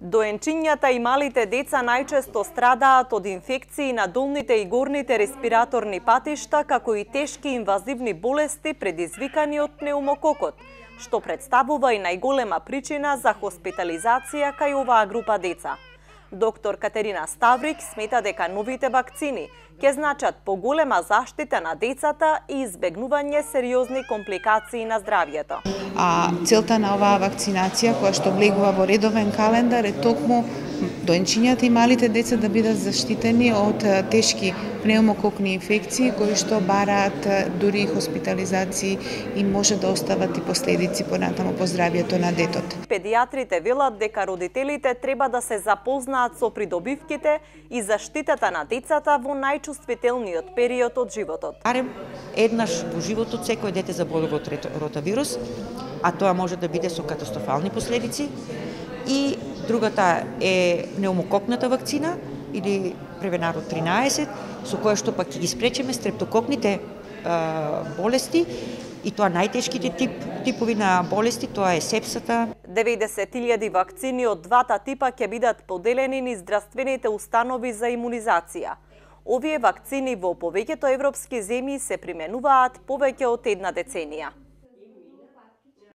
Доенчињата и малите деца најчесто страдаат од инфекции на долните и горните респираторни патишта, како и тешки инвазивни болести предизвикани од пневмококот, што представува и најголема причина за хоспитализација кај оваа група деца. Доктор Катерина Ставрик смета дека новите вакцини ќе значат поголема заштита на децата и избегнување сериозни компликации на здравјето. А целта на оваа вакцинација која што влегува во редовен календар е токму доенчињата и малите деца да бидат заштитени од тешки пнеумококни инфекции кои што бараат дури хоспитализации и може да остават и последици понатаму по здравјето на детот. Педиатрите велат дека родителите треба да се запознаат со придобивките и заштитата на децата во најчувствителниот период од животот. Барем еднаш во животот секој дете заболува од ротавирус, а тоа може да биде со катастрофални последици и другата е неумококната вакцина или Превенарот 13, со која што пак ќе ги спречеме стрептококните а, болести и тоа најтешките тип, типови на болести, тоа е сепсата. 90.000 вакцини од двата типа ќе бидат поделени низ здравствените установи за имунизација. Овие вакцини во повеќето европски земји се применуваат повеќе од една деценија.